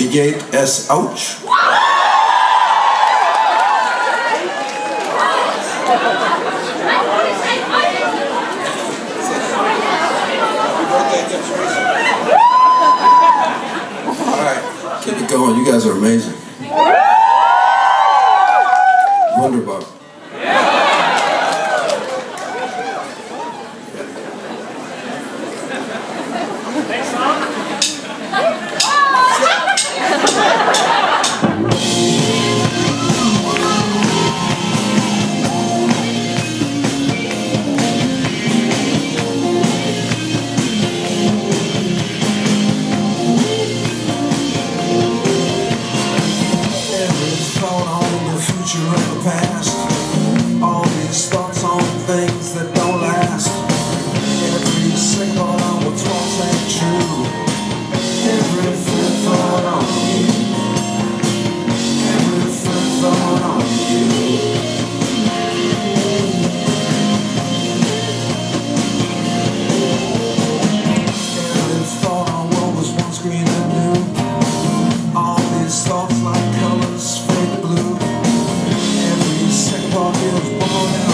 Brigade S. Ouch. Alright, keep it going. You guys are amazing. Wunderbar. picture of the past. All these thoughts on things that amor.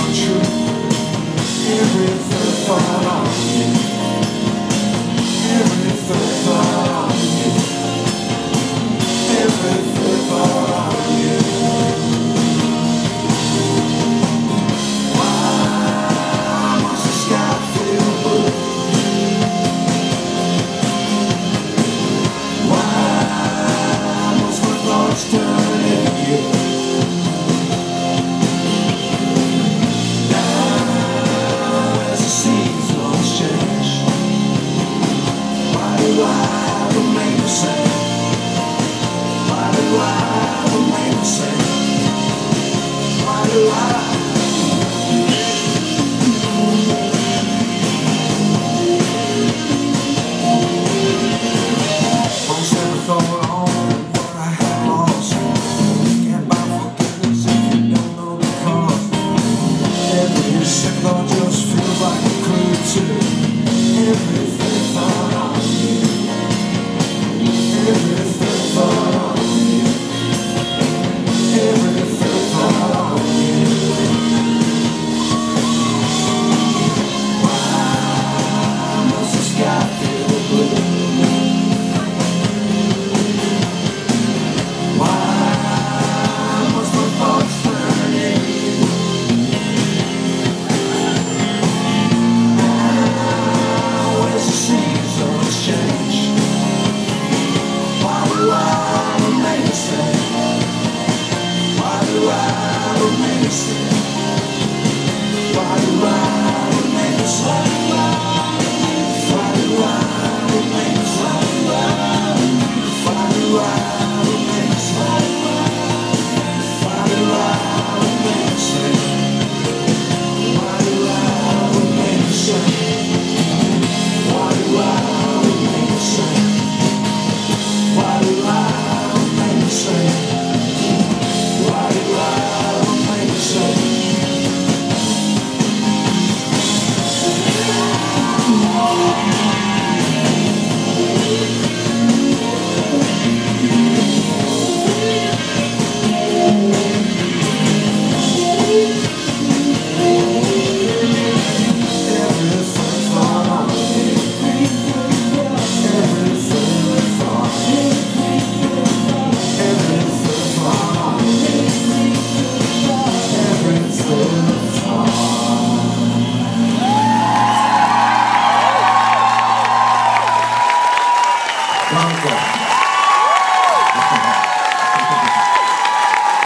sing. Why do